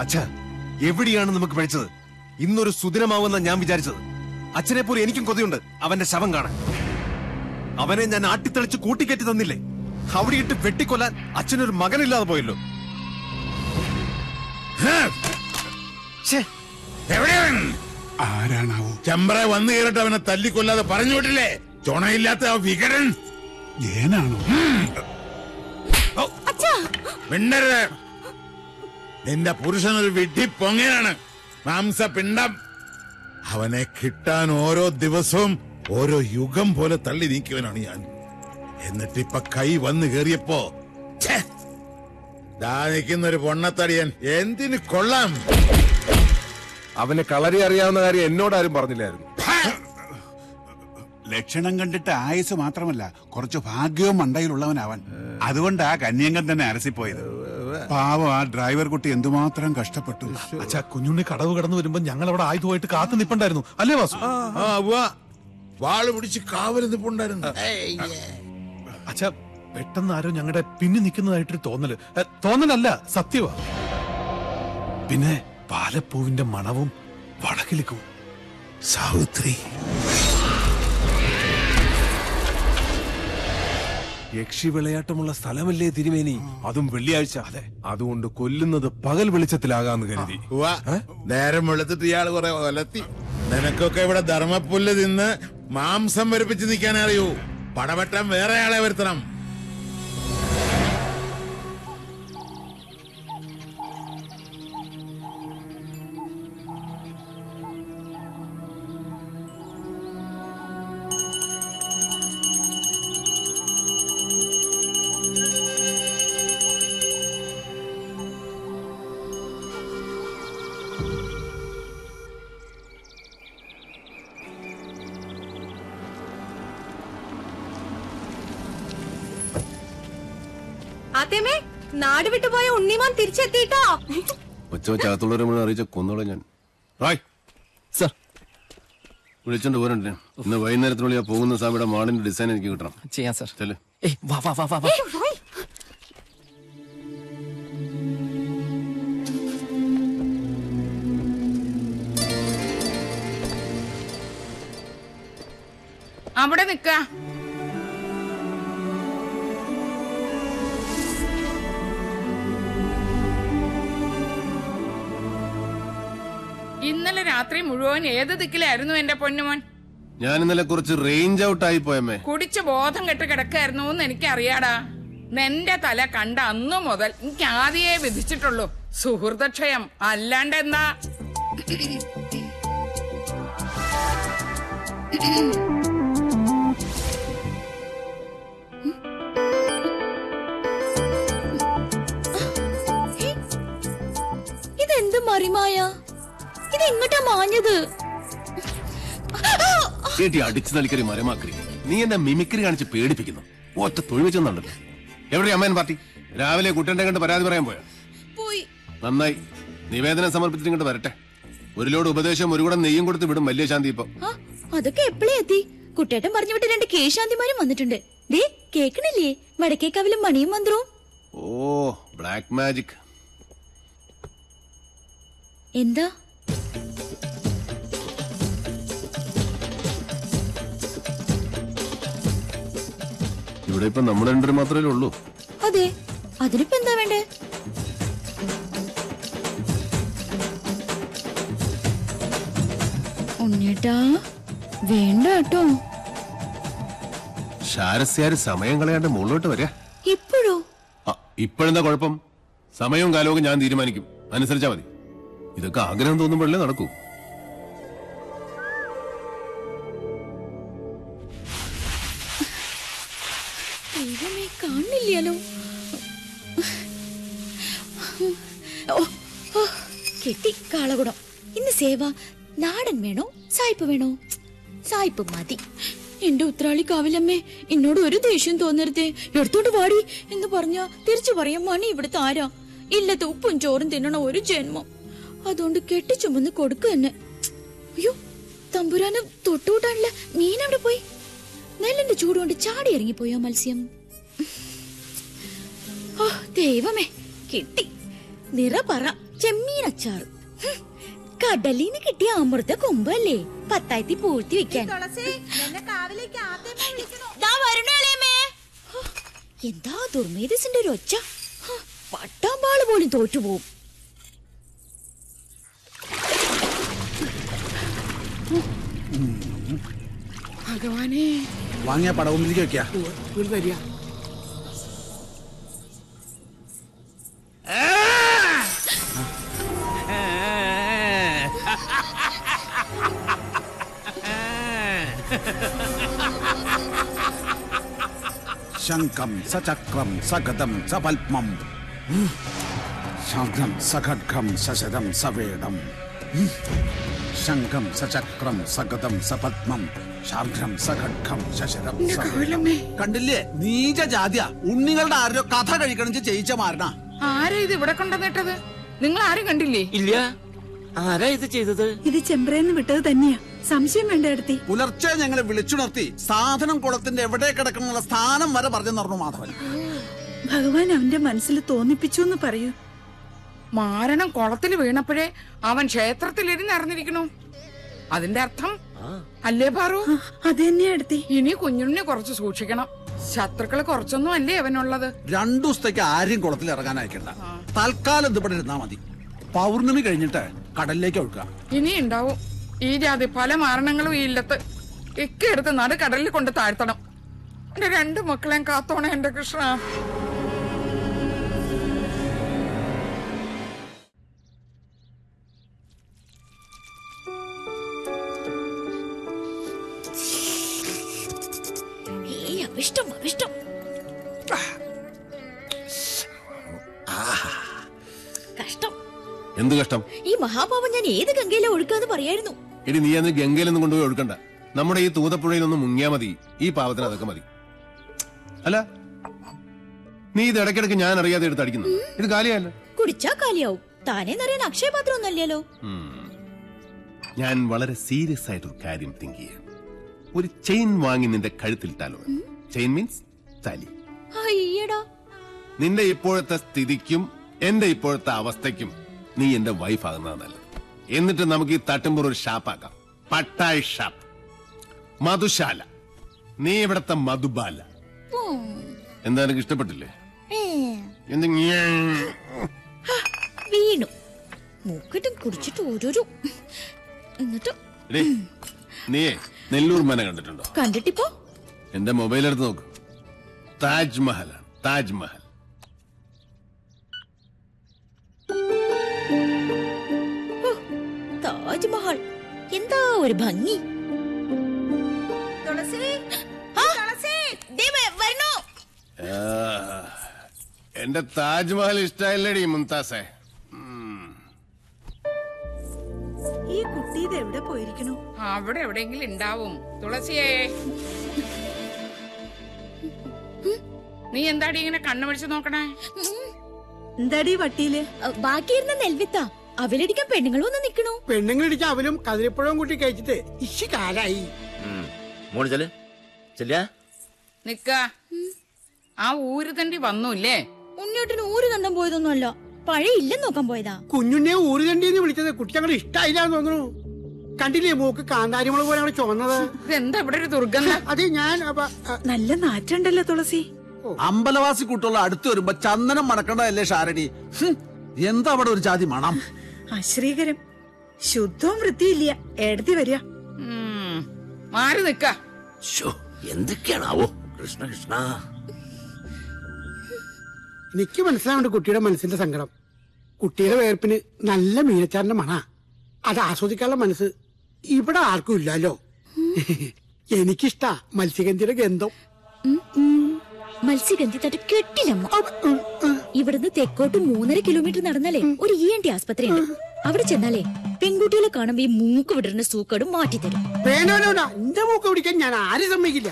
അച്ഛ എവിടെയാണ് നമുക്ക് പഴിച്ചത്? ഇന്നൊരു സുദിനമാവുന്ന ഞാൻ വിചാരിച്ചത്. അച്ഛനെ പോലെ എനിക്കും കൊതിയുണ്ട്. അവന്റെ ശവം കാണാൻ. അവനെ ഞാൻ ആട്ടിത്തെളിച്ച് കൂട്ടിക്കയറ്റി തന്നില്ലേ? അവിടെയിട്ട് വെട്ടിക്കൊല്ലാൻ അച്ഛനൊരു മകനില്ലാതെ പോയല്ലോ. ആരാണാവോ? ചെമ്പറ വന്നു കയറിട്ട് അവനെ തല്ലിക്കൊല്ലാതെ പറഞ്ഞു വിട്ടില്ലേ? ചുണയില്ലാത്ത ആ വികടൻ. ഏനാണോ? മിണ്ടരുത്. നിന്റെ പുരുഷൻ ഒരു വിഡ്ഢി പൊങ്ങനാണ് മാംസപിണ്ഡം അവനെ കിട്ടാൻ ഓരോ ദിവസവും ഓരോ യുഗം പോലെ തള്ളി നീക്കിയവനാണ് ഞാൻ. എന്നിട്ടിപ്പ കൈ വന്നു കേറിയപ്പോ ദാ നിൽക്കുന്ന ഒരു പൊണ്ണത്തടിയൻ. എന്തിന് കൊള്ളാം? അവന് കളരി അറിയാവുന്ന കാര്യം എന്നോടാരും പറഞ്ഞില്ലായിരുന്നു. ലക്ഷണം കണ്ടിട്ട് ആയുസ് മാത്രമല്ല കുറച്ച് ഭാഗ്യവും അതുകൊണ്ട് ആ കന്യങ്കൻ തന്നെ അരസിപ്പോയത്. പാവം ആ ഡ്രൈവർ കുട്ടി എന്തുമാത്രം കഷ്ടപ്പെട്ടു. അച്ഛാ കുഞ്ഞുണ്ണി കടവ് കടന്നു വരുമ്പോ ഞങ്ങൾ അവിടെ ആയുധമായിട്ട് കാത്തു നിപ്പുണ്ടായിരുന്നു. അല്ലേ വാസു? വാൾ പിടിച്ച് കാവൽ നിപ്പുണ്ടായിരുന്നു. അച്ഛാ പെട്ടെന്ന് ആരോ ഞങ്ങളുടെ പിന്നെ നിൽക്കുന്നതായിട്ടൊരു തോന്നൽ. തോന്നലല്ല സത്യവാ. പിന്നെ പാലപ്പൂവിന്റെ മണവും വടക്കിലിക്കും സാവിത്രി. യക്ഷി വിളയാട്ടമുള്ള സ്ഥലമല്ലേ തിരുമേനി? അതും വെള്ളിയാഴ്ച. അതെ. അതുകൊണ്ട് കൊല്ലുന്നത് പകൽ വെളിച്ചത്തിലാകാന്ന് കരുതി. നേരം വെളുത്തിട്ട് ഇയാൾ കുറെ ഒലത്തി. നിനക്കൊക്കെ ഇവിടെ ധർമ്മപ്പുല്ല് തിന്ന് മാംസം വരിപ്പിച്ച് നിൽക്കാൻ അറിയൂ പടവട്ടം വേറെ ആളെ വരുത്തണം. ആദ്യമേ നാട് വിട്ടുപോയ ഉണ്ണിമാൻ തിരിച്ചെത്തിട്ടോ ഒച്ച വെച്ച് അകത്തുള്ളവരെ അറിയിച്ച കൊന്നോളെ ഞാൻ. റായ്. സർ. വിളിച്ചോണ്ട് പോരണ്ടേ? ഇന്ന് വൈകുന്നേരത്തിനുള്ളിൽ ആ പോകുന്ന സ്വാമിയുടെ മാളിന്റെ ഡിസൈൻ എനിക്ക് കിട്ടണം. ചെയ്യാം സർ. ചെൽ ഏയ് വാ വാ വാ വാ വാ. അവിടെ നിക്ക ഇന്നലെ രാത്രി മുഴുവൻ ഏത് ദിക്കിലായിരുന്നു എന്റെ പൊന്നുമോൻ? ഞാൻ ഇന്നലെ കുറച്ച് റേഞ്ച് ഔട്ട് ആയി പോയമ്മേ. കുടിച്ച് ബോധം കെട്ട് കിടക്കായിരുന്നു എന്ന് എനിക്കറിയാടാ. നിന്റെ തല കണ്ട അന്നു മുതൽ എനിക്ക് ആദ്യേ വിധിച്ചിട്ടുള്ളൂ. സുഹൃതക്ഷയം അല്ലാണ്ടെന്താ? ഇതെന്ത് മറിമായ? എങ്ങോട്ടാ മാഞ്ഞത്? കേട്ടി അടിച്ചു നൽകരി മരമാക്രി നീ എന്നെ മിമിക്രി കാണിച്ച് പേടിപ്പിക്കുന്നു. ഒറ്റ തൊഴിൽ വെച്ചെന്നുണ്ടല്ലോ എവിടെ അമ്മയൻ പാർട്ടി? രാവിലെ കുട്ടന്റെ കണ്ട് പരാതി പറയാൻ പോയാ? പോയി. നന്നായി. നിവേദനം സമർപ്പിച്ചിട്ട് ഇങ്ങോട്ട് വരട്ടെ. ഒരു ലോഡ് ഉപദേശം ഒരു കൂടെ നെയ്യും കൊടുത്ത് വിടും വലിയ ശാന്തി ഇപ്പൊ. അതൊക്കെ എപ്പോഴേ എത്തി? കുട്ടേട്ടൻ പറഞ്ഞു വിട്ട് രണ്ട് കേശാന്തിമാരും വന്നിട്ടുണ്ട്. ദേ കേക്കണില്ലേ? വടക്കേക്കാവിലും മണിയും മന്ത്രവും. ഓ ബ്ലാക്ക് മാജിക്. എന്താ? ഇവിടെ ഇപ്പൊ നമ്മുടെ രണ്ടു മാത്രമേ ഉള്ളൂ. അതെ. അതിനിപ്പോ എന്താ വേണ്ടേ? ഉണ്ണിട്ടാ വേണ്ട കേട്ടോ. ശാരസ്യാര് സമയം കളയാണ്ട് മുകളിലോട്ട് വരിക ഇപ്പോഴോ? ഇപ്പോഴെന്താ കുഴപ്പം? സമയവും കാലവും ഞാൻ തീരുമാനിക്കും. അനുസരിച്ചാ മതി. ഇതൊക്കെ ആഗ്രഹം തോന്നുമ്പോഴല്ലേ നടക്കൂ. കാണില്ലല്ലോ കിട്ടി കാളകുടം ഇന്ന് സേവ നാടൻ വേണോ സായിപ്പ് വേണോ? സായിപ്പ് മതി. എന്റെ ഉത്രാളി കാവിലമ്മേ എന്നോട് ഒരു ദേഷ്യം തോന്നരുതേ. എടുത്തോട്ട് വാടി എന്ന് പറഞ്ഞ തിരിച്ചു പറയാൻ മണി ഇവിടുത്തെ ആരാ? ഇല്ലത്തെ ഉപ്പും ചോറും തിന്നണ ഒരു ജന്മം. അതുകൊണ്ട് കെട്ടിച്ചുമന്ന് കൊടുക്കുക തന്നെ അയ്യോ തമ്പുരാന് തൊട്ടുകൂട്ടാനുള്ള മീൻ അവിടെ പോയി? നെല്ലിന്റെ ചൂടുകൊണ്ട് ചാടി ഇറങ്ങിപ്പോയോ മത്സ്യം? ദൈവമേ കിട്ടി. നിറ പറ ചെമ്മീൻ അച്ചാറ് കടലിന് കടലിന്ന് കിട്ടിയ അമൃത കൊമ്പല്ലേ? പത്തായത്തി പൂഴ്ത്തി വെക്കാൻ. എന്താ ദുർമേധസിന്റെ ഒരു ഒച്ച? പട്ടാമ്പാൾ പോലും തോറ്റുപോകും ഭഗവാനെ. വാങ്ങിയ പടവും വെക്കാ വരിക. ശംഖം സചക്രം സഗതം സപത്മം ശംഖം സഖഡ്ഖം സശരം സവേടം ശംഖം സചക്രം സഗതം സപത്മം ശാർഘം കണ്ടില്ലേ? നീച ജാതിയ ഉണ്ണികളുടെ ആരോ കഥ കഴിക്കണം ചെയ്യിച്ച മാരണ ആരാ ഇത് ഇവിടെ കൊണ്ടുവന്നിട്ടത്? നിങ്ങൾ ആരും കണ്ടില്ലേ? ഇല്ല. ആരാ ഇത് ചെയ്തത്? ഇത് ചെമ്പ്രേന്ന് വിട്ടത് തന്നെയാ. സംശയം വേണ്ട എടുത്തി. പുലർച്ചെ ഞങ്ങളെ വിളിച്ചുണർത്തി സാധനം കുളത്തിന്റെ എവിടെ കിടക്കണമെന്നുള്ള സ്ഥാനം വരെ പറഞ്ഞു നടന്നു മാധവൻ. ഭഗവാൻ അവന്റെ മനസ്സിൽ തോന്നിപ്പിച്ചു എന്ന് പറയൂ. മാരണം കുളത്തിൽ വീണപ്പോഴേ അവൻ ക്ഷേത്രത്തിൽ ഇരുന്നറിഞ്ഞിരിക്കണു അതിന്റെ അർത്ഥം? അല്ലേ പാറു? അത് തന്നെയാ എടുത്തി. ഇനി കുഞ്ഞുണ്ണിനെ കുറച്ച് സൂക്ഷിക്കണം. ശത്രുക്കൾ കുറച്ചൊന്നും അല്ലേ അവനുള്ളത്? രണ്ടു ദിവസത്തേക്ക് ആരും കുളത്തിൽ ഇറങ്ങാൻ അയക്കണ്ട തൽക്കാലം ഇത് ഇവിടെ ഇരുന്നാ മതി. പൗർണമി കഴിഞ്ഞിട്ട് കടലിലേക്ക് ഒഴുക്കുക ഇനി ഉണ്ടാവും ഈ ജാതി പല മരണങ്ങളും ഈ ഇല്ലത്ത് ഇക്ക എടുത്ത് നട കടലിൽ കൊണ്ട് താഴ്ത്തണം. എന്റെ രണ്ട് മക്കളെയും കാത്തോണേ എന്റെ കൃഷ്ണ. അഭിഷ്ടം അവിഷ്ടം. എന്ത് കഷ്ടം? ഈ മഹാപാപം ഞാൻ ഏത് ഗംഗയിലെ ഒഴുക്കാന്ന് പറയായിരുന്നു. ഇനി നീ അന്ന് ഗംഗയിലൊന്നും കൊണ്ടുപോയി ഒഴുക്കണ്ട. നമ്മുടെ ഈ തൂതപ്പുഴയിലൊന്നും മുങ്ങിയാ മതി. ഈ പാവത്തിന് അതൊക്കെ മതി. അല്ല നീ ഇത് ഇടയ്ക്കിടയ്ക്ക് ഞാൻ അറിയാതെ എടുത്ത് അടിക്കുന്നു. ഇത് കാലിയല്ല കുടിച്ചാ കാലിയാവും. താനേ നിറയാൻ അക്ഷയപാത്രം ഒന്നല്ലല്ലോ ഞാൻ വളരെ സീരിയസ് ആയിട്ട് ഒരു കാര്യം തിങ്ക് ചെയ്യാം. ഒരു ചെയിൻ വാങ്ങി നിന്റെ കഴുത്തിൽ കഴുത്തിലിട്ടാലോ ചെയിൻ മീൻസ് താലി. അയ്യടാ. നിന്റെ ഇപ്പോഴത്തെ സ്ഥിതിക്കും എന്റെ ഇപ്പോഴത്തെ അവസ്ഥയ്ക്കും നീ എന്റെ വൈഫ് ആകുന്നതാണ് നല്ലത്. എന്നിട്ട് നമുക്ക് ഈ തട്ടുമ്പോൾ ഒരു ഷാപ്പാക്കാം പട്ടായ് ഷാപ്പ് മധുശാല. നീ ഇവിടത്തെ മധുബാല. എന്താ എനിക്ക് ഇഷ്ടപ്പെട്ടില്ലേ? എന്ത് വീണു. മൂക്കിട്ടും കുടിച്ചിട്ട് ഓരോരോ. എന്നിട്ട് നീ നെല്ലൂർ മന കണ്ടിട്ടുണ്ടോ? കണ്ടിട്ടിപ്പോ? എന്റെ മൊബൈൽ എടുത്ത് നോക്ക്. താജ്മഹൽ താജ്മഹൽ. താജ്മഹൽ. എന്താ ഒരു ഭംഗി? എന്റെ താജ്മഹൽ ഇഷ്ടായില്ലേടി മുംതാസേ. ഈ കുട്ടി ഇത് എവിടെ പോയിരിക്കണു അവിടെ എവിടെയെങ്കിലും ഉണ്ടാവും. തുളസിയേ. നീ എന്താടി ഇങ്ങനെ കണ്ണു വിളിച്ചു നോക്കണേ എന്താടി വട്ടിയിൽ? ബാക്കിയിരുന്ന നെൽവിത്ത. അവലടിക്കാൻ പെണ്ണുങ്ങളും ഒന്ന് നിക്കണു? പെണ്ണുങ്ങളിടിച്ച അവലും കതിരിപ്പഴവും കൂട്ടി കഴിച്ചിട്ട് ഇശി കാലായി. മോൾ ചെൽ ചെല്ല നിക്ക. ആ ഊര് തണ്ടി വന്നൂല്ലേ? ഉണ്ണിയോട്ടിന് ഊര് കണ്ടാൻ പോയതൊന്നുമല്ല. പഴയ ഇല്ലെന്ന് നോക്കാൻ പോയതാ. കുഞ്ഞുണ്ണിയെ ഊര് ഊരുതണ്ടിന്ന് വിളിച്ചത് കുട്ടി ഇഷ്ടായില്ല എന്ന് തോന്നുന്നു. കണ്ടില്ലേ മൂക്ക് കാന്താരിമുളക് പോലെ അങ്ങോട്ട് ചുമന്നത് ഇതെന്താ ഇവിടെ ഒരു ദുർഗന്ധ? അത് ഞാൻ അപ്പ- അ- നല്ല നാറ്റുണ്ടല്ലോ തുളസി. അമ്പലവാസി കൂട്ടുള്ള അടുത്ത് വരുമ്പോ ചന്ദനം മണക്കണ്ടതല്ലേ ഷാരടി ഹും, എന്താ അവിടെ ഒരു ജാതി മണം? അശ്രീകരം ശുദ്ധവും വൃത്തിയില്ല. എഴുതി വരിക. മാറി നിക്ക എന്തൊക്കെയാണാവോ? കൃഷ്ണ കൃഷ്ണ. എനിക്ക് മനസ്സിലാവേണ്ട കുട്ടിയുടെ മനസ്സിന്റെ സങ്കടം. കുട്ടിയുടെ വേർപ്പിന് നല്ല മീനച്ചാറിന്റെ മണ. അത് ആസ്വദിക്കാനുള്ള മനസ്സ് ഇവിടെ ആർക്കും ഇല്ലല്ലോ. എനിക്കിഷ്ടാ മത്സ്യഗന്ധിയുടെ ഗന്ധം. മത്സ്യഗന്ധി തട്ട് കെട്ടില്ലമ്മ ഇവിടുന്ന് തെക്കോട്ട് മൂന്നര കിലോമീറ്റർ നടന്നാലേ ഒരു ഇ എൻ ടി ആസ്പത്രി ഉണ്ട് അവിടെ ചെന്നാലേ പെൺകുട്ടികളെ കാണുമ്പോ ഈ മൂക്ക് വിടരുന്ന സൂക്കേടും മാറ്റി തരും. എന്റെ മൂക്ക് പിടിക്കാൻ ഞാൻ ആരും സമ്മതിക്കില്ല.